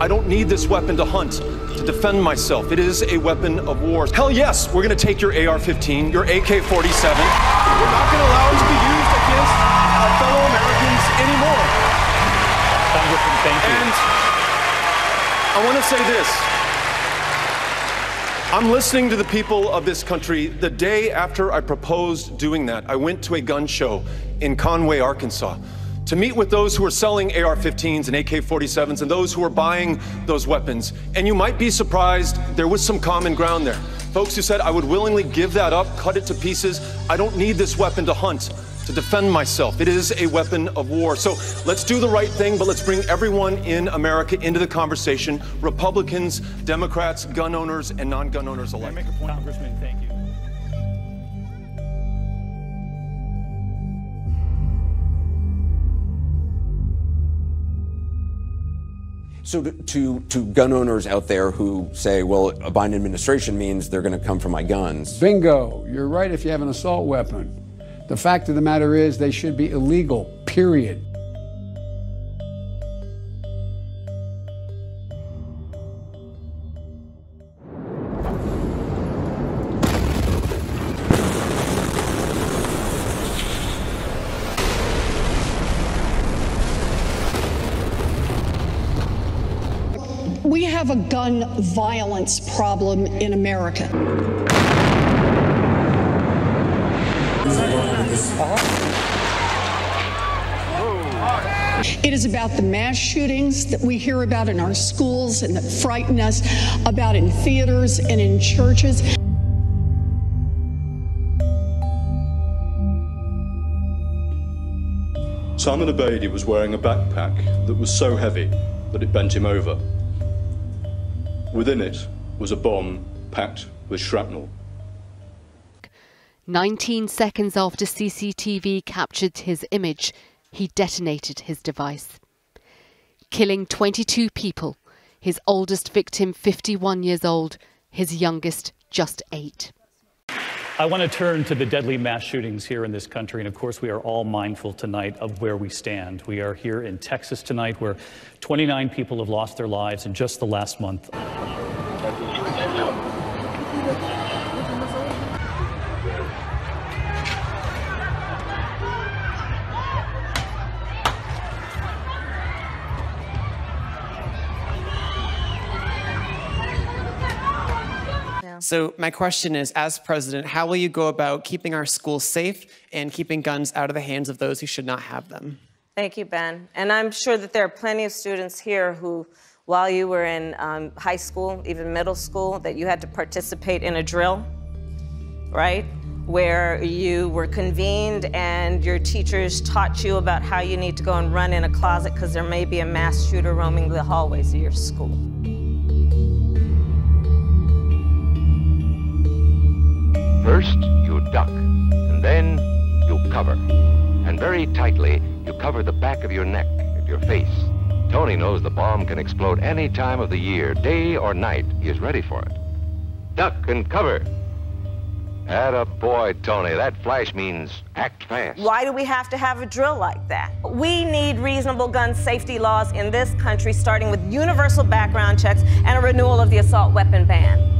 I don't need this weapon to hunt, to defend myself. It is a weapon of war. Hell yes, we're going to take your AR 15, your AK 47. We're not going to allow it to be used against our fellow Americans anymore. Congressman, thank you. And I want to say this. I'm listening to the people of this country. The day after I proposed doing that, I went to a gun show in Conway, Arkansas, to meet with those who are selling AR 15s and AK 47s and those who are buying those weapons. And you might be surprised, there was some common ground there. Folks who said, I would willingly give that up, cut it to pieces. I don't need this weapon to hunt to defend myself. It is a weapon of war. So let's do the right thing, but let's bring everyone in America into the conversation Republicans, Democrats, gun owners, and non gun owners alike. Make a point. Congressman, thank you. So to, to, to gun owners out there who say, well, a Biden administration means they're going to come for my guns. Bingo. You're right if you have an assault weapon. The fact of the matter is they should be illegal, period. We have a gun violence problem in America. It is about the mass shootings that we hear about in our schools and that frighten us, about in theaters and in churches. Salman Abedi was wearing a backpack that was so heavy that it bent him over. Within it was a bomb packed with shrapnel. 19 seconds after CCTV captured his image, he detonated his device, killing 22 people, his oldest victim 51 years old, his youngest just 8. I want to turn to the deadly mass shootings here in this country. And of course, we are all mindful tonight of where we stand. We are here in Texas tonight, where 29 people have lost their lives in just the last month. So, my question is as president, how will you go about keeping our schools safe and keeping guns out of the hands of those who should not have them? Thank you, Ben. And I'm sure that there are plenty of students here who, while you were in um, high school, even middle school, that you had to participate in a drill, right? Where you were convened and your teachers taught you about how you need to go and run in a closet because there may be a mass shooter roaming the hallways of your school. First, you duck, and then you cover. And very tightly, you cover the back of your neck and your face. Tony knows the bomb can explode any time of the year, day or night. He is ready for it. Duck and cover. Atta boy, Tony. That flash means act fast. Why do we have to have a drill like that? We need reasonable gun safety laws in this country, starting with universal background checks and a renewal of the assault weapon ban.